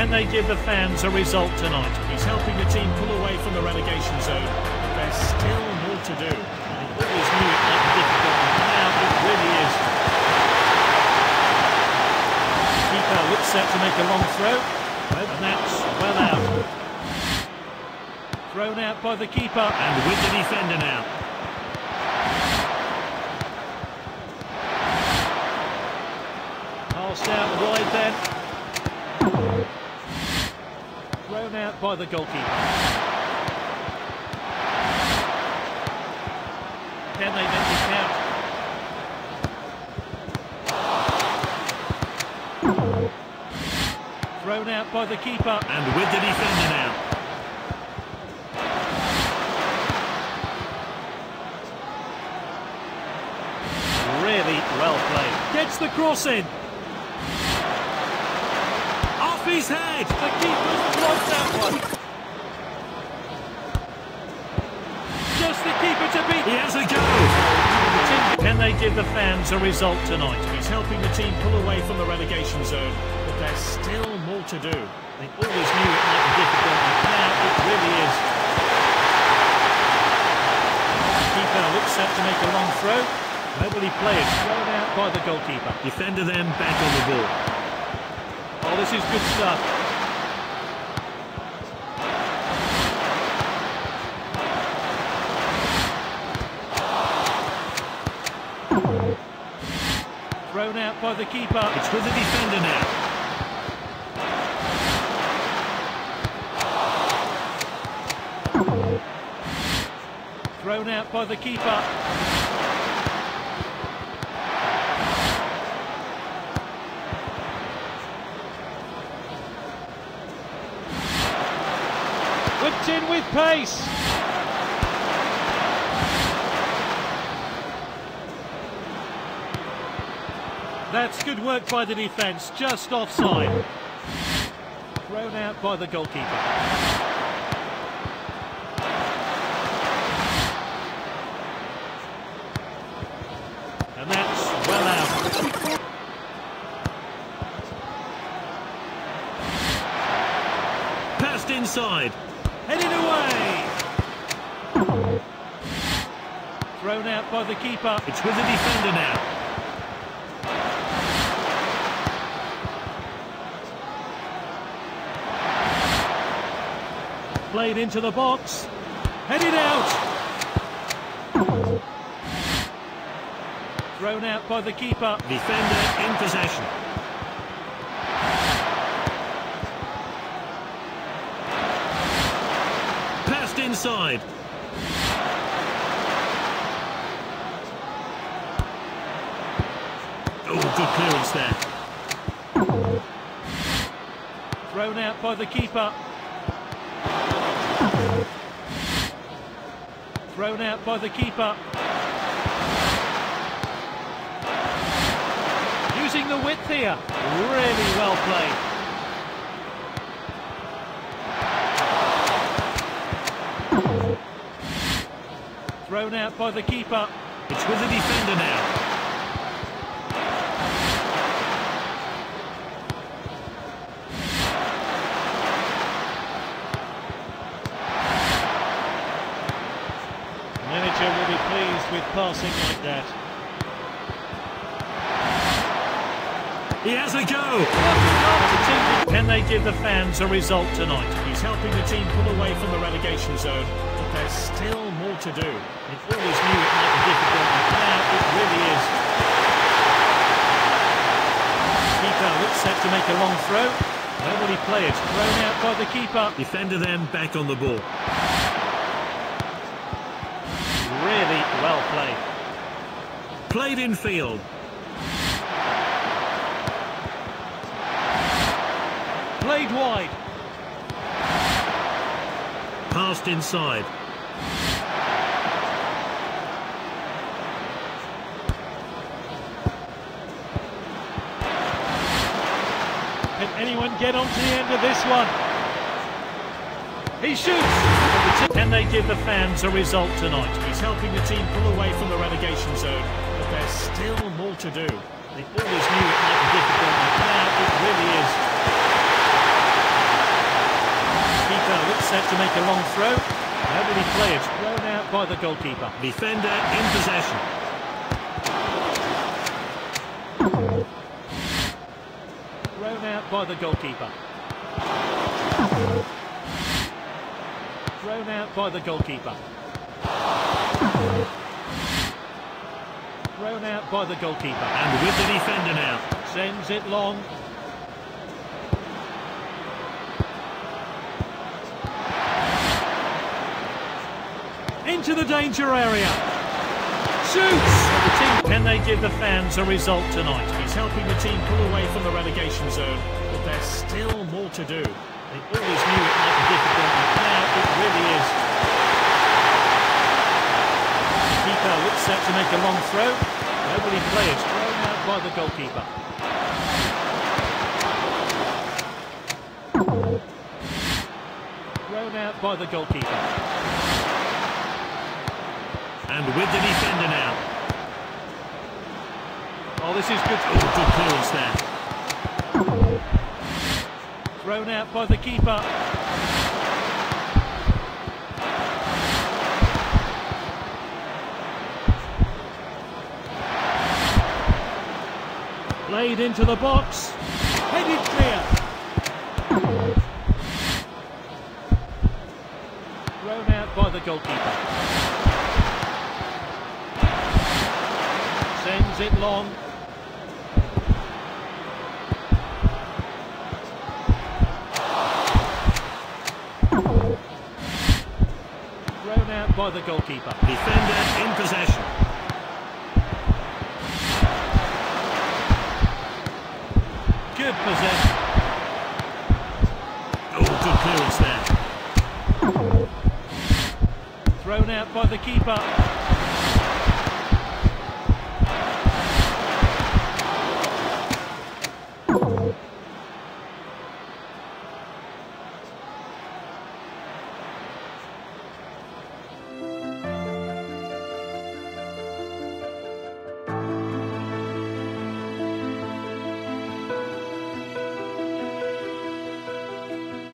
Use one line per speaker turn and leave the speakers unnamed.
Can they give the fans a result tonight? He's helping the team pull away from the relegation zone, there's still more to do. They always knew it difficult, now it really is. Keeper looks set to make a long throw, and that's well out. Thrown out by the keeper.
And with the defender now.
Passed out wide then. Thrown out by the goalkeeper. Can they make it count? Thrown out by the keeper.
And with the defender now.
Really well played. Gets the cross in.
His head.
The keeper's blocked that one. Just the keeper to beat.
He has a go.
Can they give the fans a result tonight? He's helping the team pull away from the relegation zone, but there's still more to do. They always knew it might be difficult, but now it really is. Keeper looks set to make a long throw. Will he? Thrown out by the goalkeeper.
Defender then back on the ball.
Oh, this is good stuff. Thrown out by the keeper.
It's with the defender now.
Thrown out by the keeper. Whipped in with pace. That's good work by the defence, just offside. Thrown out by the goalkeeper. And that's well out.
Passed inside.
Thrown out by the keeper.
It's with the defender now.
Played into the box. Headed out. Thrown out by the keeper.
Defender in possession. Passed inside. Oh, good clearance there.
Thrown out by the keeper. Thrown out by the keeper. Using the width here. Really well played. Thrown out by the keeper.
It's with the defender now.
Manager will be pleased with passing like that.
He has a go.
Can they give the fans a result tonight? He's helping the team pull away from the relegation zone, but there's still more to do. They always knew it might be difficult, but now it really is. Keeper looks set to make a long throw. Where will he play it? Thrown out by the keeper.
Defender then back on the ball.
Really well played.
Played in field.
Played wide.
Passed inside.
Can anyone get on to the end of this one? He shoots! Can they give the fans a result tonight? He's helping the team pull away from the relegation zone, but there's still more to do. They always knew it might be difficult, but now it really is. Keeper looks set to make a long throw. How did he play it? Thrown out by the goalkeeper.
Defender in possession.
Thrown out by the goalkeeper. Thrown out by the goalkeeper. Thrown out by the goalkeeper.
And with the defender now.
Sends it long. Into the danger area. Shoots! Can they give the fans a result tonight? He's helping the team pull away from the relegation zone, but there's still more to do. They always knew it might be difficult, it really is. Keeper looks set to make a long throw. Where will he play? Thrown out by the goalkeeper. Thrown out by the goalkeeper.
And with the defender now.
Oh, this is good.
Oh, good clearance there.
Thrown out by the keeper. Played into the box. Headed clear. Thrown out by the goalkeeper. Sends it long. Thrown out by the goalkeeper.
Defender in possession.
Good possession.
Oh, good clearance there.
Thrown out by the keeper.